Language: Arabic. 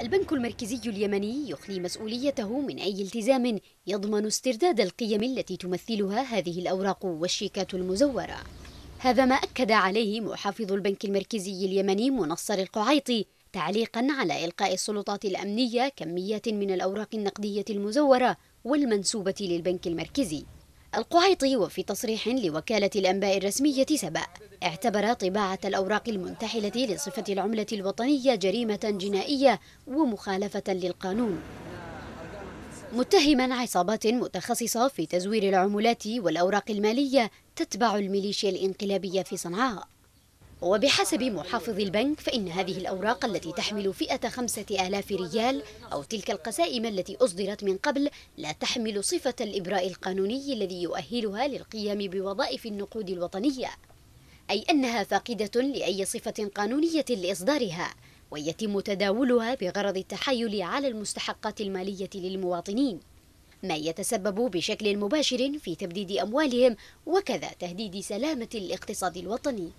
البنك المركزي اليمني يخلي مسؤوليته من أي التزام يضمن استرداد القيم التي تمثلها هذه الأوراق والشيكات المزورة. هذا ما أكد عليه محافظ البنك المركزي اليمني منصر القعيطي تعليقا على إلقاء السلطات الأمنية كميات من الأوراق النقدية المزورة والمنسوبة للبنك المركزي. القعيطي وفي تصريح لوكالة الأنباء الرسمية سبأ. اعتبر طباعة الأوراق المنتحلة لصفة العملة الوطنية جريمة جنائية ومخالفة للقانون. متهما عصابات متخصصة في تزوير العملات والأوراق المالية تتبع الميليشيا الإنقلابية في صنعاء. وبحسب محافظ البنك فإن هذه الأوراق التي تحمل فئة خمسة آلاف ريال أو تلك القسائم التي أصدرت من قبل لا تحمل صفة الإبراء القانوني الذي يؤهلها للقيام بوظائف النقود الوطنية أي أنها فاقدة لأي صفة قانونية لإصدارها ويتم تداولها بغرض التحايل على المستحقات المالية للمواطنين. ما يتسبب بشكل مباشر في تبديد أموالهم وكذا تهديد سلامة الاقتصاد الوطني.